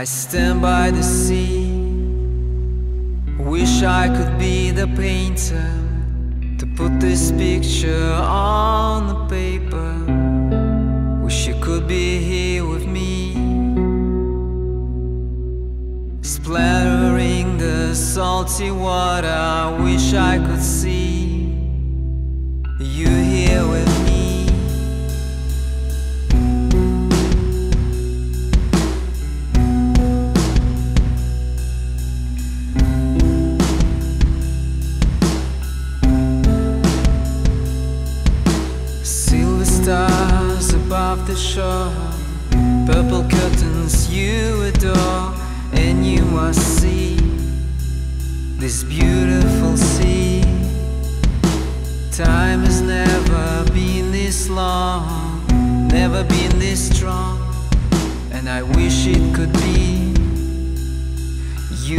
I stand by the sea. Wish I could be the painter to put this picture on the paper. Wish you could be here with me. Splattering the salty water. Wish I could see you above the shore. Purple curtains you adore And you must see This beautiful sea. Time has never been this long Never been this strong And I wish it could be. You